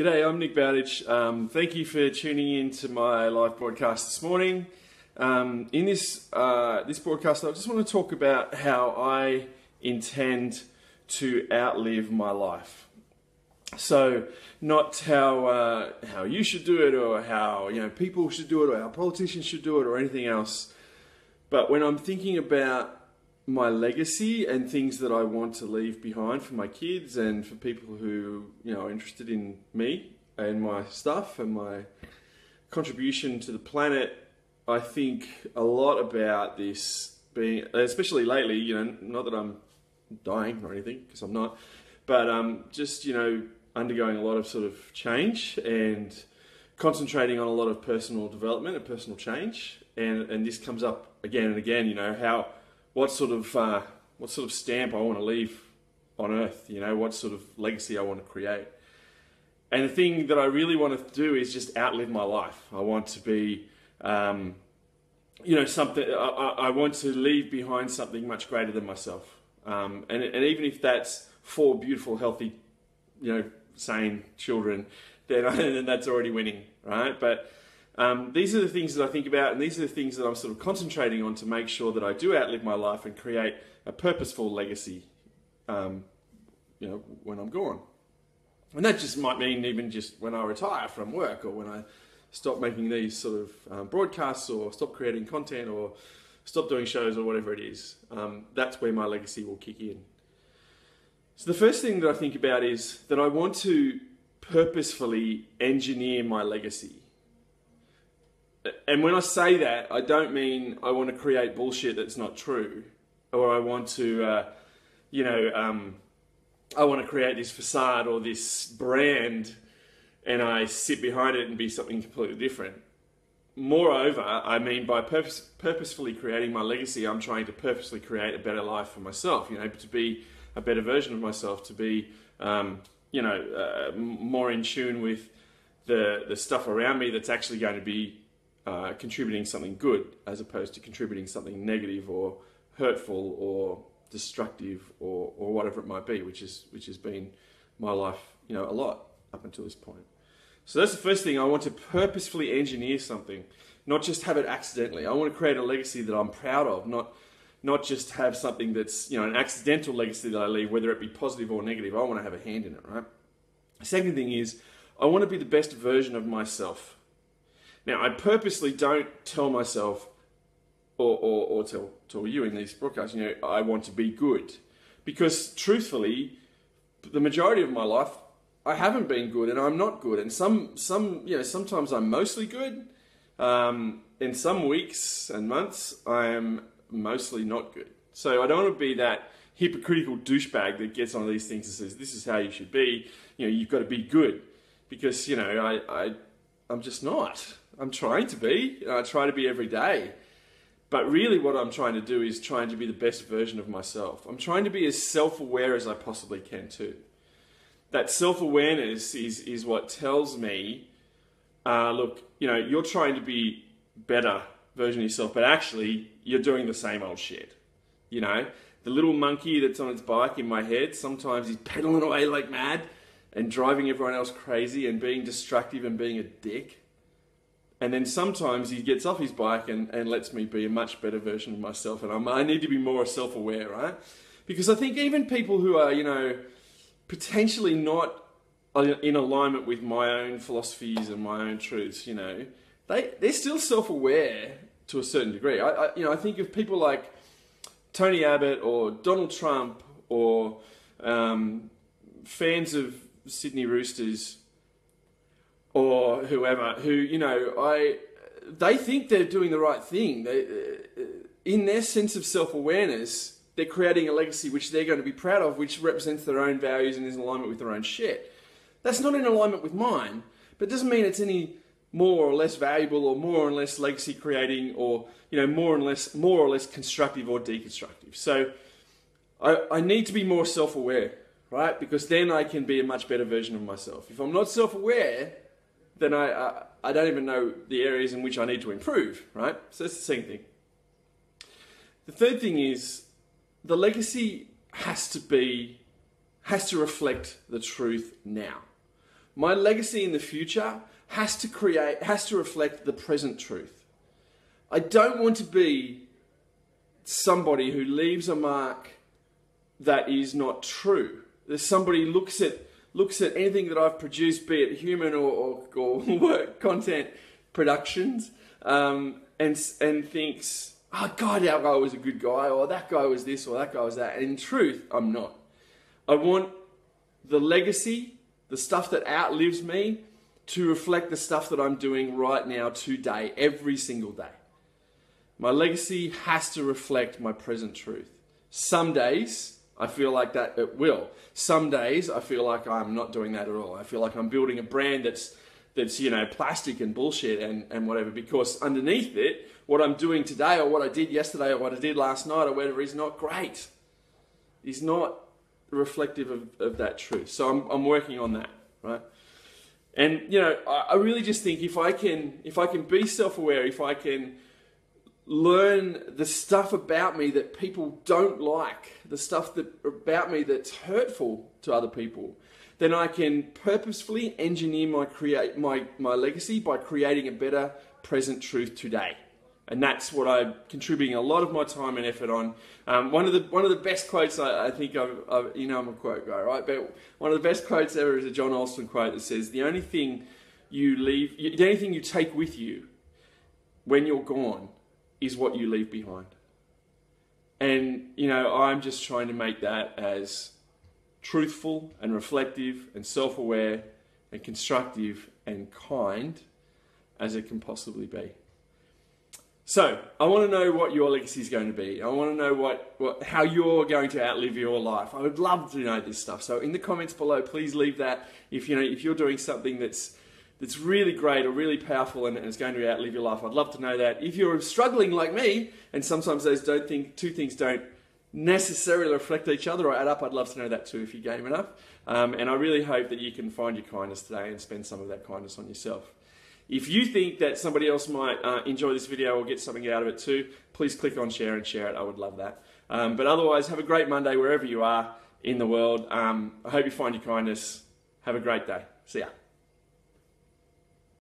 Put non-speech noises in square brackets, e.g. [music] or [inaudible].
G'day, I'm Nick Bowditch. Um, thank you for tuning in to my live broadcast this morning. Um, in this uh, this broadcast, I just want to talk about how I intend to outlive my life. So, not how uh, how you should do it, or how you know people should do it, or how politicians should do it, or anything else. But when I'm thinking about my legacy and things that I want to leave behind for my kids and for people who you know are interested in me and my stuff and my contribution to the planet. I think a lot about this being, especially lately. You know, not that I'm dying or anything because I'm not, but um, just you know undergoing a lot of sort of change and concentrating on a lot of personal development and personal change. And and this comes up again and again. You know how what sort of uh, what sort of stamp I want to leave on Earth. You know, what sort of legacy I want to create. And the thing that I really want to do is just outlive my life. I want to be, um, you know, something. I, I, want to leave behind something much greater than myself. Um, and, and even if that's four beautiful, healthy, you know, sane children, then, [laughs] then that's already winning, right? But um, these are the things that I think about, and these are the things that I'm sort of concentrating on to make sure that I do outlive my life and create a purposeful legacy, um, you know, when I'm gone. And that just might mean even just when I retire from work or when I stop making these sort of um, broadcasts or stop creating content or stop doing shows or whatever it is. Um, that's where my legacy will kick in. So the first thing that I think about is that I want to purposefully engineer my legacy and when I say that, I don't mean I want to create bullshit that's not true, or I want to, uh, you know, um, I want to create this facade or this brand, and I sit behind it and be something completely different. Moreover, I mean by purpose, purposefully creating my legacy, I'm trying to purposely create a better life for myself. You know, to be a better version of myself, to be, um, you know, uh, more in tune with the the stuff around me that's actually going to be uh, contributing something good as opposed to contributing something negative or hurtful or destructive or, or whatever it might be, which is which has been my life, you know, a lot up until this point. So that's the first thing. I want to purposefully engineer something, not just have it accidentally. I want to create a legacy that I'm proud of, not not just have something that's you know an accidental legacy that I leave, whether it be positive or negative. I want to have a hand in it, right? Second thing is I want to be the best version of myself. Now, I purposely don't tell myself or, or, or tell, tell you in these broadcasts, you know, I want to be good. Because truthfully, the majority of my life, I haven't been good and I'm not good. And some, some you know, sometimes I'm mostly good. Um, in some weeks and months, I am mostly not good. So I don't want to be that hypocritical douchebag that gets on these things and says, this is how you should be. You know, you've got to be good. Because, you know, I, I, I'm just not. I'm trying to be. I try to be every day. But really, what I'm trying to do is trying to be the best version of myself. I'm trying to be as self aware as I possibly can, too. That self awareness is, is what tells me uh, look, you know, you're trying to be better version of yourself, but actually, you're doing the same old shit. You know, the little monkey that's on its bike in my head, sometimes he's pedaling away like mad and driving everyone else crazy and being destructive and being a dick. And then sometimes he gets off his bike and, and lets me be a much better version of myself. And I'm, I need to be more self aware, right? Because I think even people who are, you know, potentially not in alignment with my own philosophies and my own truths, you know, they, they're still self aware to a certain degree. I, I, you know, I think of people like Tony Abbott or Donald Trump or um, fans of Sydney Roosters or whoever who you know I they think they're doing the right thing. They, uh, in their sense of self awareness, they're creating a legacy which they're going to be proud of, which represents their own values and is in alignment with their own shit. That's not in alignment with mine, but doesn't mean it's any more or less valuable or more or less legacy creating or you know more and less more or less constructive or deconstructive. So I, I need to be more self aware, right? Because then I can be a much better version of myself. If I'm not self aware, then I, I, I don't even know the areas in which I need to improve, right? So that's the second thing. The third thing is the legacy has to be, has to reflect the truth now. My legacy in the future has to create, has to reflect the present truth. I don't want to be somebody who leaves a mark that is not true. There's somebody looks at looks at anything that I've produced, be it human or, or, or [laughs] work content productions, um, and and thinks, "Oh God, that guy was a good guy," or "That guy was this," or "That guy was that." And in truth, I'm not. I want the legacy, the stuff that outlives me, to reflect the stuff that I'm doing right now, today, every single day. My legacy has to reflect my present truth. Some days I feel like that it will. Some days I feel like I'm not doing that at all. I feel like I'm building a brand that's that's you know plastic and bullshit and, and whatever because underneath it what i'm doing today or what i did yesterday or what i did last night or whatever is not great is not reflective of, of that truth so I'm, I'm working on that right and you know I, I really just think if i can if i can be self-aware if i can learn the stuff about me that people don't like, the stuff that about me that's hurtful to other people, then I can purposefully engineer my create my, my legacy by creating a better present truth today. And that's what I'm contributing a lot of my time and effort on. Um, one of the one of the best quotes I, I think I've, I've, you know I'm a quote guy, right? But one of the best quotes ever is a John Alston quote that says, "The only thing you leave, the only thing you take with you when you're gone is what you leave behind. And, you know, I'm just trying to make that as truthful and reflective and self aware and constructive and kind as it can possibly be. So, I want to know what your legacy is going to be. I want to know what, what, how you're going to outlive your life. I would love to know this stuff. So, in the comments below, please leave that. If you know if you're doing something that's that's really great or really powerful and, and is going to outlive your life. I'd love to know that. If you're struggling like me, and sometimes those don't think two things don't necessarily reflect each other or add up, I'd love to know that too if you're game enough. Um, and I really hope that you can find your kindness today and spend some of that kindness on yourself. If you think that somebody else might uh, enjoy this video or get something out of it too, please click on share and share it. I would love that. Um, but otherwise, have a great Monday wherever you are in the world. Um, I hope you find your kindness. Have a great day. See ya.